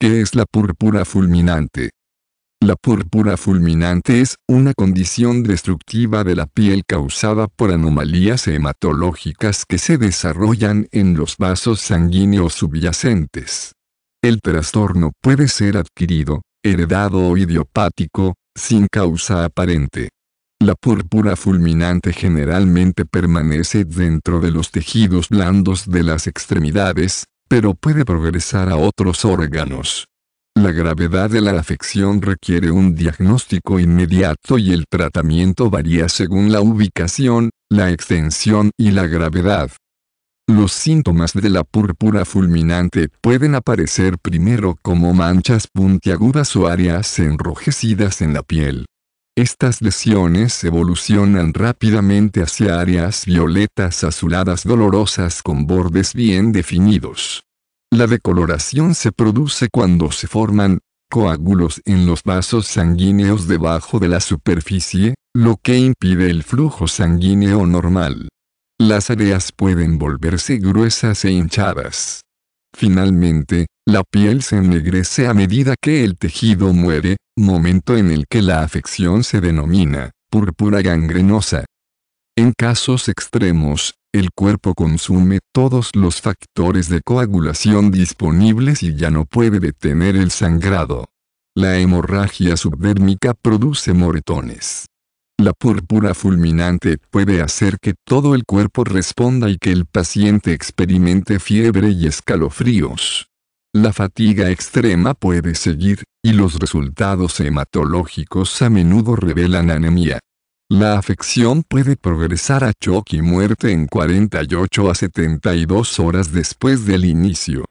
¿Qué es la púrpura fulminante? La púrpura fulminante es una condición destructiva de la piel causada por anomalías hematológicas que se desarrollan en los vasos sanguíneos subyacentes. El trastorno puede ser adquirido, heredado o idiopático, sin causa aparente. La púrpura fulminante generalmente permanece dentro de los tejidos blandos de las extremidades, pero puede progresar a otros órganos. La gravedad de la afección requiere un diagnóstico inmediato y el tratamiento varía según la ubicación, la extensión y la gravedad. Los síntomas de la púrpura fulminante pueden aparecer primero como manchas puntiagudas o áreas enrojecidas en la piel. Estas lesiones evolucionan rápidamente hacia áreas violetas azuladas dolorosas con bordes bien definidos. La decoloración se produce cuando se forman coágulos en los vasos sanguíneos debajo de la superficie, lo que impide el flujo sanguíneo normal. Las áreas pueden volverse gruesas e hinchadas. Finalmente, la piel se ennegrece a medida que el tejido muere, momento en el que la afección se denomina púrpura gangrenosa. En casos extremos, el cuerpo consume todos los factores de coagulación disponibles y ya no puede detener el sangrado. La hemorragia subdérmica produce moretones. La púrpura fulminante puede hacer que todo el cuerpo responda y que el paciente experimente fiebre y escalofríos. La fatiga extrema puede seguir, y los resultados hematológicos a menudo revelan anemia. La afección puede progresar a shock y muerte en 48 a 72 horas después del inicio.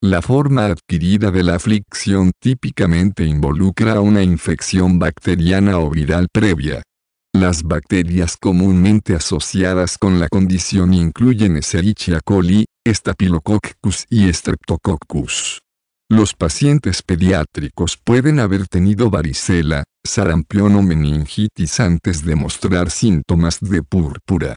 La forma adquirida de la aflicción típicamente involucra una infección bacteriana o viral previa. Las bacterias comúnmente asociadas con la condición incluyen Escherichia coli, Staphylococcus y Streptococcus. Los pacientes pediátricos pueden haber tenido varicela, sarampión o meningitis antes de mostrar síntomas de púrpura.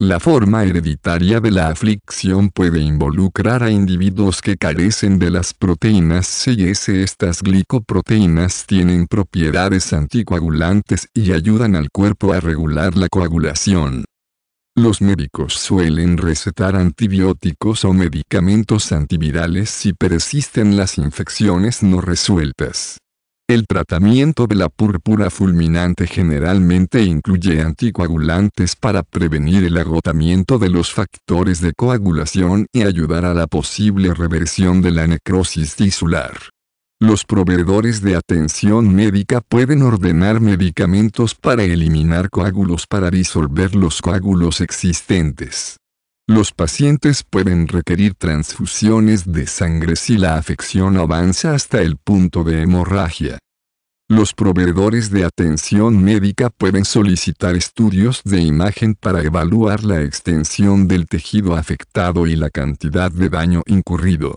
La forma hereditaria de la aflicción puede involucrar a individuos que carecen de las proteínas C y S. Estas glicoproteínas tienen propiedades anticoagulantes y ayudan al cuerpo a regular la coagulación. Los médicos suelen recetar antibióticos o medicamentos antivirales si persisten las infecciones no resueltas. El tratamiento de la púrpura fulminante generalmente incluye anticoagulantes para prevenir el agotamiento de los factores de coagulación y ayudar a la posible reversión de la necrosis tisular. Los proveedores de atención médica pueden ordenar medicamentos para eliminar coágulos para disolver los coágulos existentes. Los pacientes pueden requerir transfusiones de sangre si la afección avanza hasta el punto de hemorragia. Los proveedores de atención médica pueden solicitar estudios de imagen para evaluar la extensión del tejido afectado y la cantidad de daño incurrido.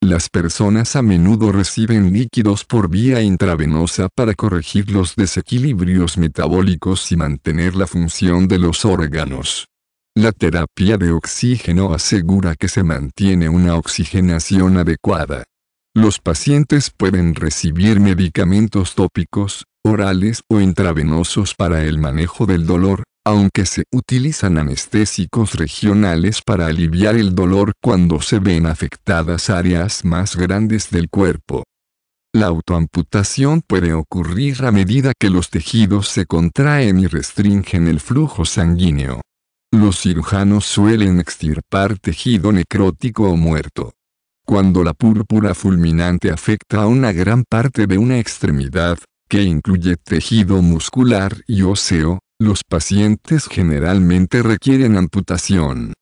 Las personas a menudo reciben líquidos por vía intravenosa para corregir los desequilibrios metabólicos y mantener la función de los órganos. La terapia de oxígeno asegura que se mantiene una oxigenación adecuada. Los pacientes pueden recibir medicamentos tópicos, orales o intravenosos para el manejo del dolor, aunque se utilizan anestésicos regionales para aliviar el dolor cuando se ven afectadas áreas más grandes del cuerpo. La autoamputación puede ocurrir a medida que los tejidos se contraen y restringen el flujo sanguíneo. Los cirujanos suelen extirpar tejido necrótico o muerto. Cuando la púrpura fulminante afecta a una gran parte de una extremidad, que incluye tejido muscular y óseo, los pacientes generalmente requieren amputación.